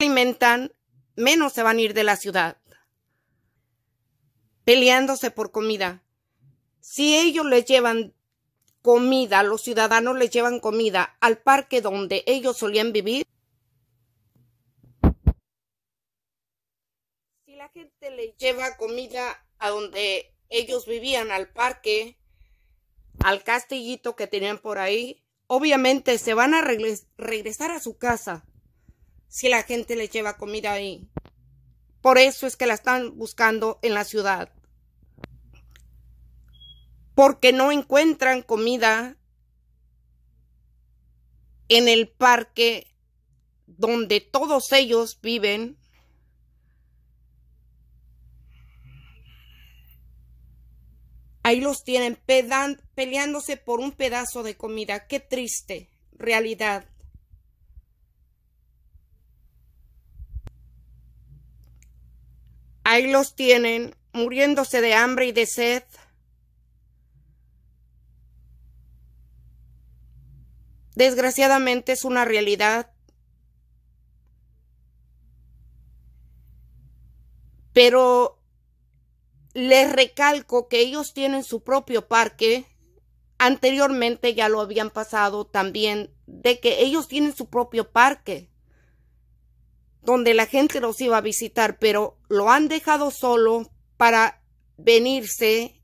alimentan, menos se van a ir de la ciudad. Peleándose por comida. Si ellos les llevan comida, los ciudadanos les llevan comida al parque donde ellos solían vivir, si la gente les lleva comida a donde ellos vivían, al parque, al castillito que tenían por ahí, obviamente se van a regresar a su casa si la gente les lleva comida ahí. Por eso es que la están buscando en la ciudad. Porque no encuentran comida en el parque donde todos ellos viven. Ahí los tienen peleándose por un pedazo de comida. Qué triste realidad. Ahí los tienen, muriéndose de hambre y de sed. Desgraciadamente es una realidad. Pero les recalco que ellos tienen su propio parque. Anteriormente ya lo habían pasado también de que ellos tienen su propio parque donde la gente los iba a visitar, pero lo han dejado solo para venirse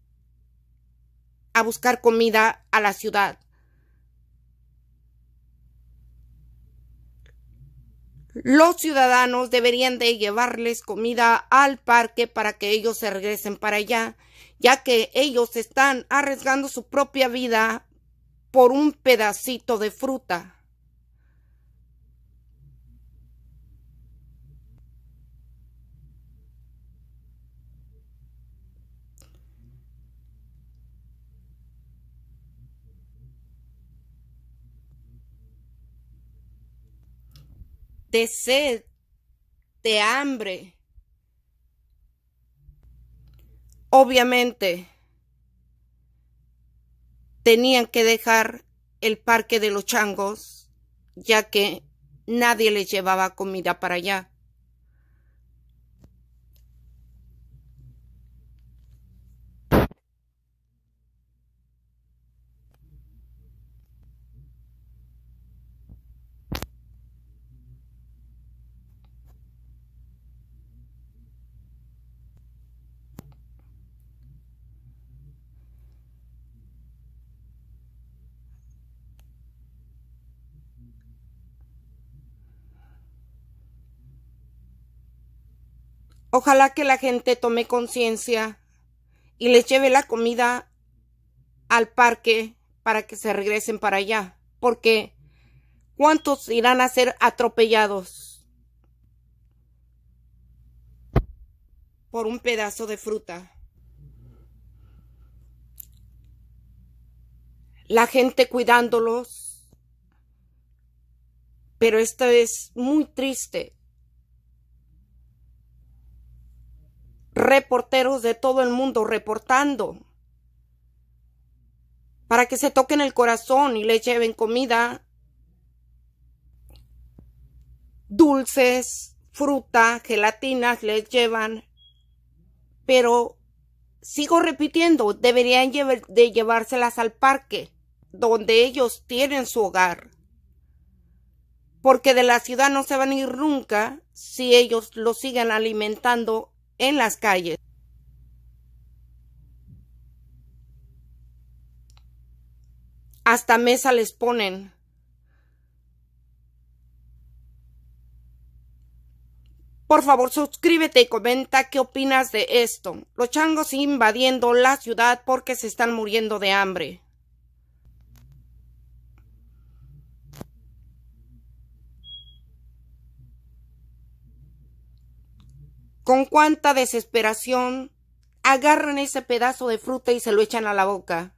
a buscar comida a la ciudad. Los ciudadanos deberían de llevarles comida al parque para que ellos se regresen para allá, ya que ellos están arriesgando su propia vida por un pedacito de fruta. De sed, de hambre. Obviamente, tenían que dejar el parque de los changos, ya que nadie les llevaba comida para allá. Ojalá que la gente tome conciencia y les lleve la comida al parque para que se regresen para allá, porque ¿cuántos irán a ser atropellados por un pedazo de fruta? La gente cuidándolos, pero esto es muy triste reporteros de todo el mundo reportando para que se toquen el corazón y le lleven comida, dulces, fruta, gelatinas, les llevan. Pero sigo repitiendo, deberían de llevárselas al parque, donde ellos tienen su hogar. Porque de la ciudad no se van a ir nunca si ellos lo siguen alimentando en las calles. Hasta mesa les ponen. Por favor, suscríbete y comenta qué opinas de esto. Los changos invadiendo la ciudad porque se están muriendo de hambre. Con cuánta desesperación agarran ese pedazo de fruta y se lo echan a la boca.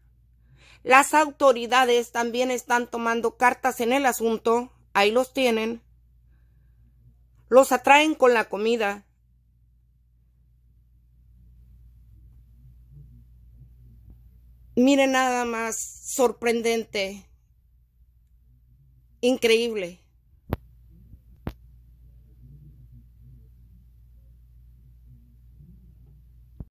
Las autoridades también están tomando cartas en el asunto, ahí los tienen. Los atraen con la comida. Miren nada más sorprendente, increíble.